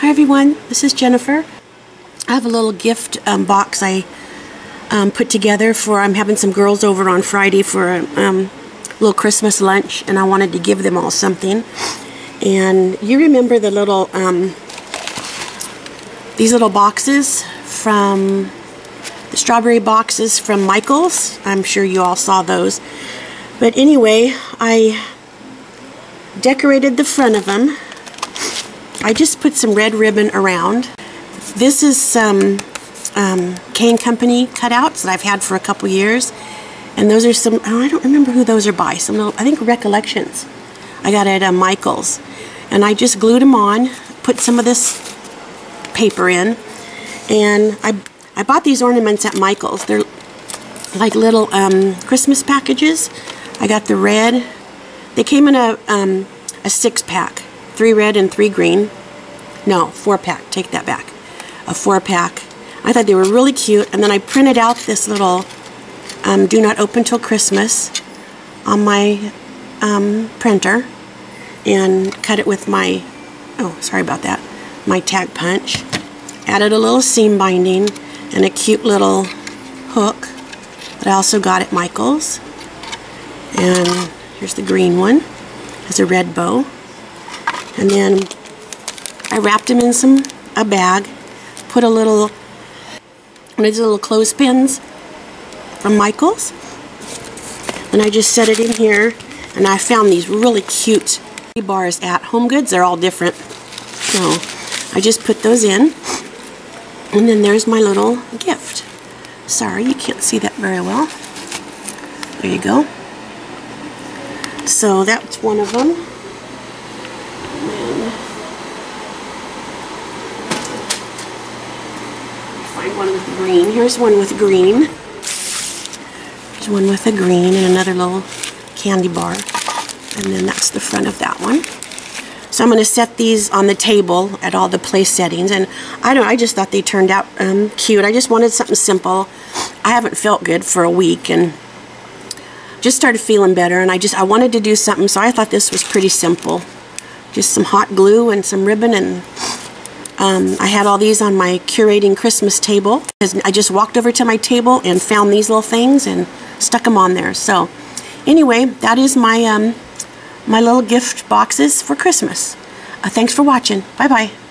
Hi everyone, this is Jennifer. I have a little gift um, box I um, put together for, I'm having some girls over on Friday for a um, little Christmas lunch and I wanted to give them all something. And you remember the little, um, these little boxes from, the strawberry boxes from Michaels. I'm sure you all saw those. But anyway, I decorated the front of them. I just put some red ribbon around. This is some um, K&Company cutouts that I've had for a couple years. And those are some, oh, I don't remember who those are by. Some little, I think Recollections. I got it at uh, Michael's. And I just glued them on, put some of this paper in, and I, I bought these ornaments at Michael's. They're like little um, Christmas packages. I got the red. They came in a, um, a six pack, three red and three green. No, four pack, take that back. A four pack. I thought they were really cute. And then I printed out this little um, do not open till Christmas on my um, printer and cut it with my, oh, sorry about that, my tag punch. Added a little seam binding and a cute little hook that I also got at Michael's. And here's the green one. Has a red bow. And then I wrapped them in some a bag, put a little these little clothespins from Michael's. And I just set it in here and I found these really cute bars at Home Goods. They're all different. So I just put those in. And then there's my little gift. Sorry, you can't see that very well. There you go. So that's one of them. One with green. Here's one with green. There's one with a green and another little candy bar. And then that's the front of that one. So I'm going to set these on the table at all the place settings. And I don't I just thought they turned out um, cute. I just wanted something simple. I haven't felt good for a week and just started feeling better. And I just, I wanted to do something. So I thought this was pretty simple. Just some hot glue and some ribbon and um, I had all these on my curating Christmas table. I just walked over to my table and found these little things and stuck them on there. So anyway, that is my um, my little gift boxes for Christmas. Uh, thanks for watching. Bye-bye.